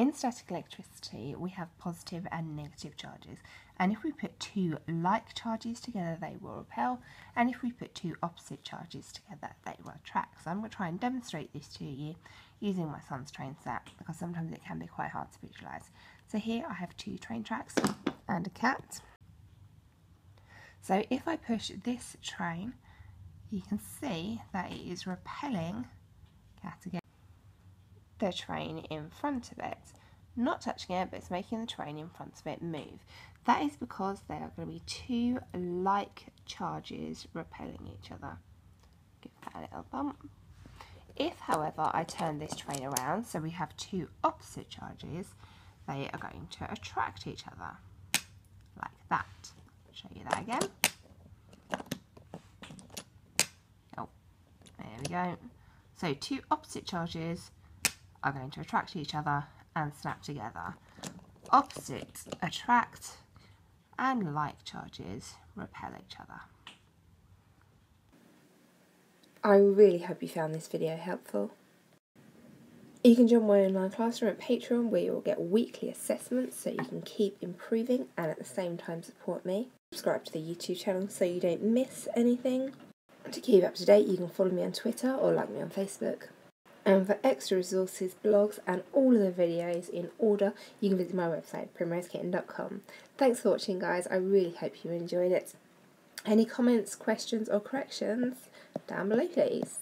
in static electricity, we have positive and negative charges. And if we put two like charges together, they will repel. And if we put two opposite charges together, they will attract. So I'm going to try and demonstrate this to you using my son's train set because sometimes it can be quite hard to visualise. So here I have two train tracks and a cat. So if I push this train, you can see that it is repelling cat again the train in front of it. Not touching it, but it's making the train in front of it move. That is because there are going to be two like charges repelling each other. Give that a little bump. If, however, I turn this train around, so we have two opposite charges, they are going to attract each other, like that. Show you that again. Oh, there we go. So two opposite charges are going to attract each other and snap together. Opposites attract and like charges repel each other. I really hope you found this video helpful. You can join my online classroom at Patreon where you will get weekly assessments so you can keep improving and at the same time support me. Subscribe to the YouTube channel so you don't miss anything. To keep up to date you can follow me on Twitter or like me on Facebook. And for extra resources, blogs, and all of the videos in order, you can visit my website, primrosekitten.com. Thanks for watching, guys. I really hope you enjoyed it. Any comments, questions, or corrections down below, please.